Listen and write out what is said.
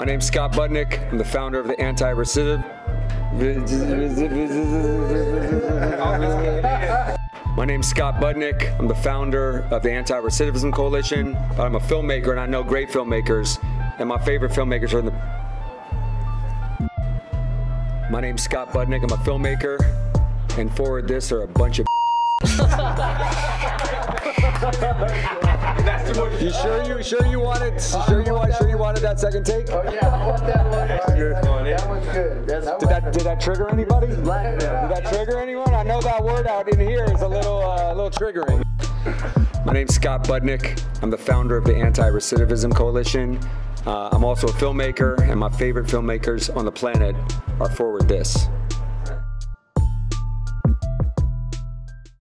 My name's Scott Budnick. I'm the founder of the Anti-Recidiv. My name's Scott Budnick. I'm the founder of the Anti-Recidivism Coalition. I'm a filmmaker, and I know great filmmakers. And my favorite filmmakers are in the. My name's Scott Budnick. I'm a filmmaker, and forward this are a bunch of. You sure you sure you wanted sure you want sure you wanted that second take? Oh yeah, I want that one. That one's good. That's Did that did that trigger anybody? Did that trigger anyone? I know that word out in here is a little uh, a little triggering. My name's Scott Budnick. I'm the founder of the Anti-Recidivism Coalition. Uh, I'm also a filmmaker, and my favorite filmmakers on the planet are Forward This.